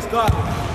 Scott.